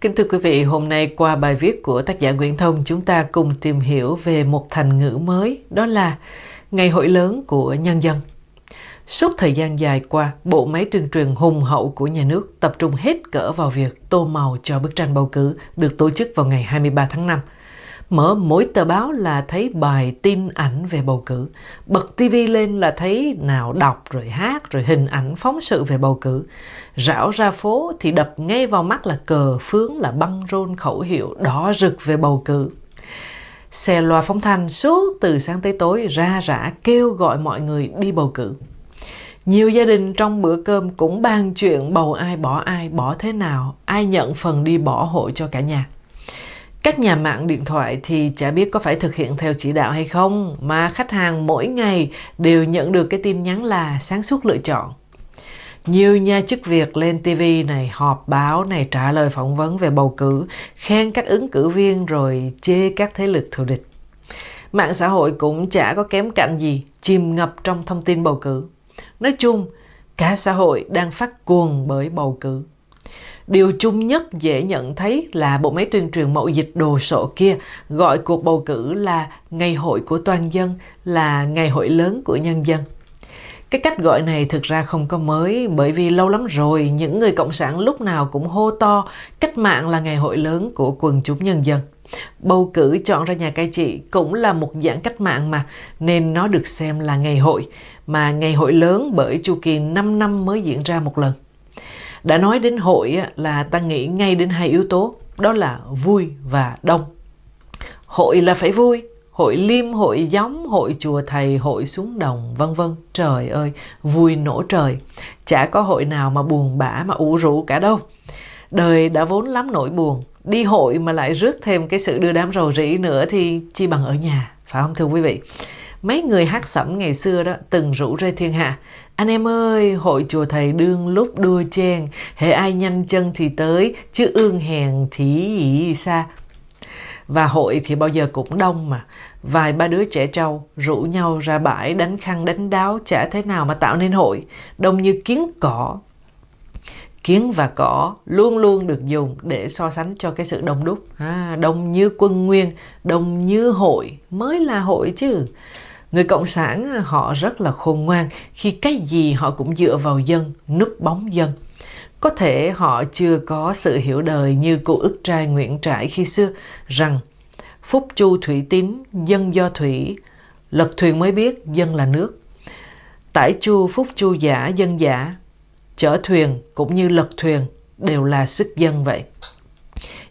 Kính thưa quý vị, hôm nay qua bài viết của tác giả Nguyễn Thông, chúng ta cùng tìm hiểu về một thành ngữ mới, đó là Ngày hội lớn của nhân dân. Suốt thời gian dài qua, bộ máy tuyên truyền hùng hậu của nhà nước tập trung hết cỡ vào việc tô màu cho bức tranh bầu cử được tổ chức vào ngày 23 tháng 5. Mở mỗi tờ báo là thấy bài tin ảnh về bầu cử. Bật tivi lên là thấy nào đọc rồi hát rồi hình ảnh phóng sự về bầu cử. Rảo ra phố thì đập ngay vào mắt là cờ phướng là băng rôn khẩu hiệu đỏ rực về bầu cử. Xe loa phóng thanh suốt từ sáng tới tối ra rã kêu gọi mọi người đi bầu cử. Nhiều gia đình trong bữa cơm cũng bàn chuyện bầu ai bỏ ai, bỏ thế nào, ai nhận phần đi bỏ hộ cho cả nhà. Các nhà mạng điện thoại thì chả biết có phải thực hiện theo chỉ đạo hay không, mà khách hàng mỗi ngày đều nhận được cái tin nhắn là sáng suốt lựa chọn. Nhiều nhà chức việc lên TV này, họp báo này trả lời phỏng vấn về bầu cử, khen các ứng cử viên rồi chê các thế lực thù địch. Mạng xã hội cũng chả có kém cạnh gì, chìm ngập trong thông tin bầu cử. Nói chung, cả xã hội đang phát cuồng bởi bầu cử. Điều chung nhất dễ nhận thấy là bộ máy tuyên truyền mậu dịch đồ sộ kia gọi cuộc bầu cử là ngày hội của toàn dân, là ngày hội lớn của nhân dân. Cái cách gọi này thực ra không có mới bởi vì lâu lắm rồi những người cộng sản lúc nào cũng hô to cách mạng là ngày hội lớn của quần chúng nhân dân. Bầu cử chọn ra nhà cai trị cũng là một dạng cách mạng mà nên nó được xem là ngày hội mà ngày hội lớn bởi chu kỳ 5 năm mới diễn ra một lần. Đã nói đến hội là ta nghĩ ngay đến hai yếu tố, đó là vui và đông. Hội là phải vui, hội liêm, hội gióng, hội chùa thầy, hội xuống đồng, vân vân. Trời ơi, vui nổ trời. Chả có hội nào mà buồn bã mà ủ rũ cả đâu. Đời đã vốn lắm nỗi buồn, đi hội mà lại rước thêm cái sự đưa đám rầu rĩ nữa thì chi bằng ở nhà, phải không thưa quý vị? Mấy người hát sẩm ngày xưa đó từng rủ rê thiên hạ. Anh em ơi, hội chùa thầy đương lúc đua chen, hệ ai nhanh chân thì tới, chứ ương hèn thì xa. Và hội thì bao giờ cũng đông mà. Vài ba đứa trẻ trâu rủ nhau ra bãi đánh khăn đánh đáo chả thế nào mà tạo nên hội. Đông như kiến cỏ. Kiến và cỏ luôn luôn được dùng để so sánh cho cái sự đông đúc. À, đông như quân nguyên, đông như hội mới là hội chứ. Người Cộng sản à, họ rất là khôn ngoan khi cái gì họ cũng dựa vào dân, núp bóng dân. Có thể họ chưa có sự hiểu đời như cụ ức trai Nguyễn Trãi khi xưa rằng Phúc chu thủy tín, dân do thủy, lật thuyền mới biết dân là nước. Tải chu phúc chu giả, dân giả, chở thuyền cũng như lật thuyền đều là sức dân vậy.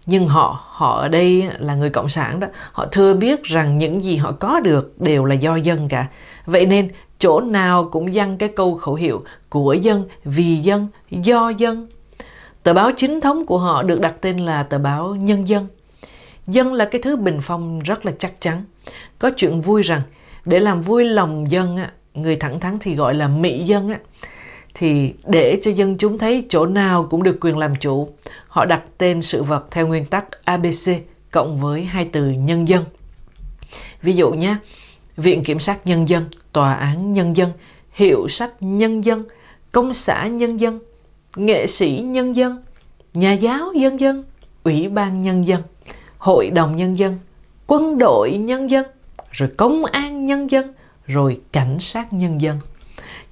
Nhưng họ họ ở đây là người cộng sản đó, họ thừa biết rằng những gì họ có được đều là do dân cả. Vậy nên chỗ nào cũng dăng cái câu khẩu hiệu của dân vì dân, do dân. Tờ báo chính thống của họ được đặt tên là tờ báo nhân dân. Dân là cái thứ bình phong rất là chắc chắn. Có chuyện vui rằng để làm vui lòng dân á, người thẳng thắn thì gọi là mỹ dân á thì để cho dân chúng thấy chỗ nào cũng được quyền làm chủ, họ đặt tên sự vật theo nguyên tắc ABC cộng với hai từ nhân dân. Ví dụ nhé, Viện Kiểm sát Nhân dân, Tòa án Nhân dân, Hiệu sách Nhân dân, Công xã Nhân dân, Nghệ sĩ Nhân dân, Nhà giáo Nhân dân, Ủy ban Nhân dân, Hội đồng Nhân dân, Quân đội Nhân dân, rồi Công an Nhân dân, rồi Cảnh sát Nhân dân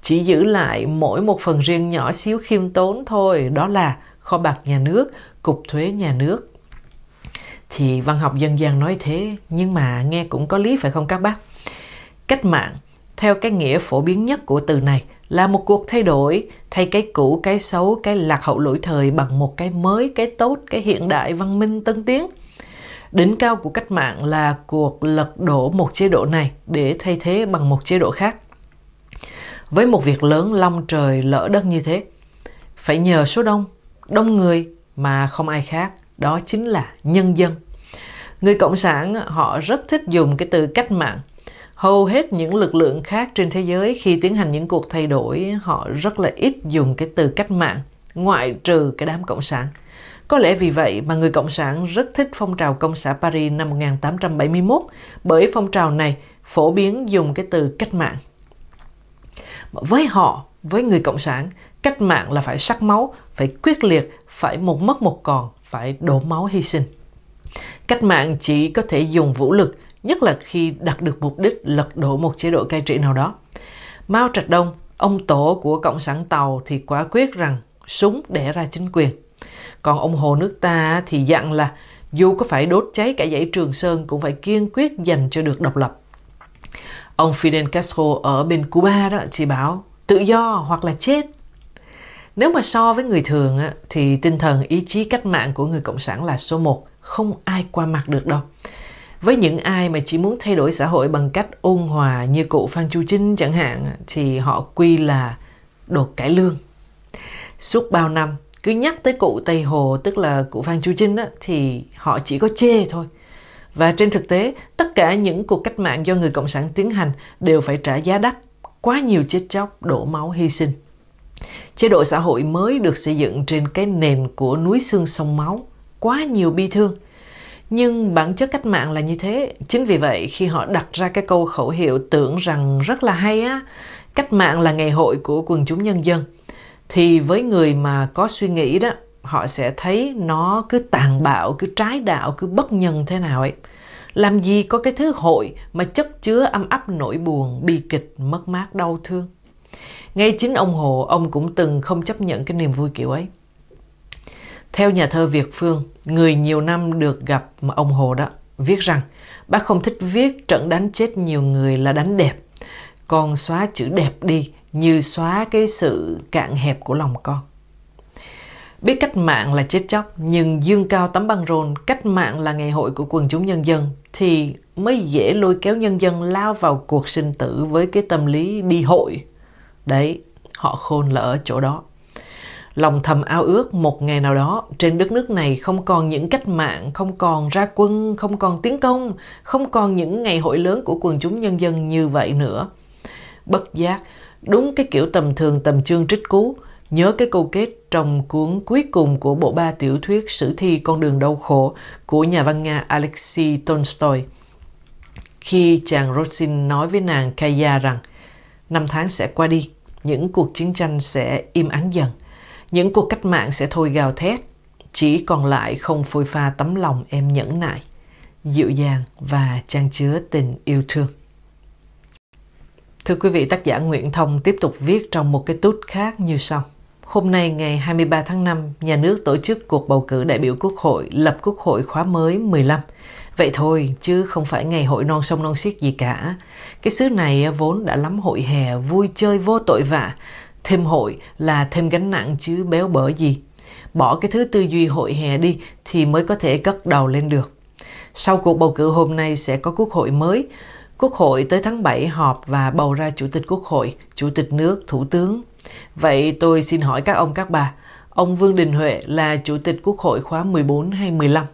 chỉ giữ lại mỗi một phần riêng nhỏ xíu khiêm tốn thôi, đó là kho bạc nhà nước, cục thuế nhà nước. Thì văn học dân gian nói thế, nhưng mà nghe cũng có lý phải không các bác? Cách mạng, theo cái nghĩa phổ biến nhất của từ này, là một cuộc thay đổi, thay cái cũ, cái xấu, cái lạc hậu lỗi thời bằng một cái mới, cái tốt, cái hiện đại, văn minh, tân tiến. Đỉnh cao của cách mạng là cuộc lật đổ một chế độ này để thay thế bằng một chế độ khác với một việc lớn long trời lỡ đất như thế. Phải nhờ số đông, đông người mà không ai khác, đó chính là nhân dân. Người Cộng sản họ rất thích dùng cái từ cách mạng. Hầu hết những lực lượng khác trên thế giới khi tiến hành những cuộc thay đổi họ rất là ít dùng cái từ cách mạng, ngoại trừ cái đám Cộng sản. Có lẽ vì vậy mà người Cộng sản rất thích phong trào Công xã Paris năm 1871 bởi phong trào này phổ biến dùng cái từ cách mạng với họ, với người Cộng sản, cách mạng là phải sắc máu, phải quyết liệt, phải một mất một còn, phải đổ máu hy sinh. Cách mạng chỉ có thể dùng vũ lực, nhất là khi đạt được mục đích lật đổ một chế độ cai trị nào đó. Mao Trạch Đông, ông tổ của Cộng sản Tàu thì quả quyết rằng súng đẻ ra chính quyền. Còn ông Hồ nước ta thì dặn là dù có phải đốt cháy cả dãy Trường Sơn cũng phải kiên quyết dành cho được độc lập. Ông Fidel Castro ở bên Cuba đó chỉ bảo tự do hoặc là chết. Nếu mà so với người thường thì tinh thần ý chí cách mạng của người Cộng sản là số một, không ai qua mặt được đâu. Với những ai mà chỉ muốn thay đổi xã hội bằng cách ôn hòa như cụ Phan Chu Trinh chẳng hạn thì họ quy là đột cải lương. Suốt bao năm cứ nhắc tới cụ Tây Hồ tức là cụ Phan Chu Trinh á, thì họ chỉ có chê thôi. Và trên thực tế, tất cả những cuộc cách mạng do người Cộng sản tiến hành đều phải trả giá đắt, quá nhiều chết chóc, đổ máu hy sinh. Chế độ xã hội mới được xây dựng trên cái nền của núi xương sông máu, quá nhiều bi thương. Nhưng bản chất cách mạng là như thế. Chính vì vậy khi họ đặt ra cái câu khẩu hiệu tưởng rằng rất là hay á, cách mạng là ngày hội của quần chúng nhân dân, thì với người mà có suy nghĩ đó, họ sẽ thấy nó cứ tàn bạo, cứ trái đạo, cứ bất nhân thế nào ấy. Làm gì có cái thứ hội mà chất chứa âm ấp nỗi buồn, bi kịch, mất mát, đau thương. Ngay chính ông Hồ, ông cũng từng không chấp nhận cái niềm vui kiểu ấy. Theo nhà thơ Việt Phương, người nhiều năm được gặp mà ông Hồ đó, viết rằng bác không thích viết trận đánh chết nhiều người là đánh đẹp, còn xóa chữ đẹp đi như xóa cái sự cạn hẹp của lòng con. Biết cách mạng là chết chóc, nhưng dương cao tấm băng rôn, cách mạng là ngày hội của quần chúng nhân dân, thì mới dễ lôi kéo nhân dân lao vào cuộc sinh tử với cái tâm lý đi hội. Đấy, họ khôn là ở chỗ đó. Lòng thầm ao ước một ngày nào đó trên đất nước này không còn những cách mạng, không còn ra quân, không còn tiến công, không còn những ngày hội lớn của quần chúng nhân dân như vậy nữa. Bất giác, đúng cái kiểu tầm thường tầm trương trích cú, nhớ cái câu kết trong cuốn cuối cùng của bộ ba tiểu thuyết sử thi Con đường đau khổ của nhà văn Nga Alexei Tolstoy. Khi chàng Rosin nói với nàng Kaya rằng năm tháng sẽ qua đi, những cuộc chiến tranh sẽ im ắng dần, những cuộc cách mạng sẽ thôi gào thét, chỉ còn lại không phôi pha tấm lòng em nhẫn nại, dịu dàng và trang chứa tình yêu thương. Thưa quý vị, tác giả Nguyễn Thông tiếp tục viết trong một cái tút khác như sau. Hôm nay ngày 23 tháng 5, nhà nước tổ chức cuộc bầu cử đại biểu quốc hội lập quốc hội khóa mới 15. Vậy thôi, chứ không phải ngày hội non sông non xiết gì cả. Cái xứ này vốn đã lắm hội hè, vui chơi vô tội vạ. Thêm hội là thêm gánh nặng chứ béo bở gì. Bỏ cái thứ tư duy hội hè đi thì mới có thể cất đầu lên được. Sau cuộc bầu cử hôm nay sẽ có quốc hội mới. Quốc hội tới tháng 7 họp và bầu ra chủ tịch quốc hội, chủ tịch nước, thủ tướng. Vậy tôi xin hỏi các ông các bà, ông Vương Đình Huệ là chủ tịch quốc hội khóa 14 hay 15?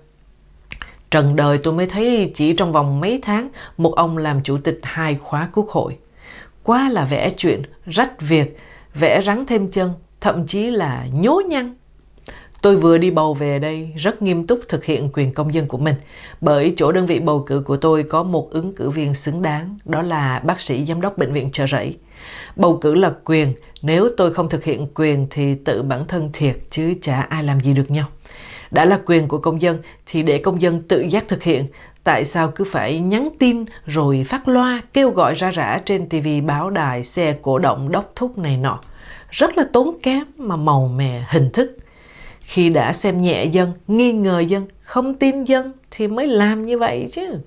Trần đời tôi mới thấy chỉ trong vòng mấy tháng một ông làm chủ tịch hai khóa quốc hội. Quá là vẽ chuyện, rách việc, vẽ rắn thêm chân, thậm chí là nhố nhăn. Tôi vừa đi bầu về đây rất nghiêm túc thực hiện quyền công dân của mình bởi chỗ đơn vị bầu cử của tôi có một ứng cử viên xứng đáng đó là bác sĩ giám đốc bệnh viện Chợ Rẫy. Bầu cử là quyền, nếu tôi không thực hiện quyền thì tự bản thân thiệt chứ chả ai làm gì được nhau. Đã là quyền của công dân thì để công dân tự giác thực hiện, tại sao cứ phải nhắn tin rồi phát loa kêu gọi ra rã trên TV báo đài xe cổ động đốc thúc này nọ. Rất là tốn kém mà màu mè hình thức. Khi đã xem nhẹ dân, nghi ngờ dân, không tin dân thì mới làm như vậy chứ.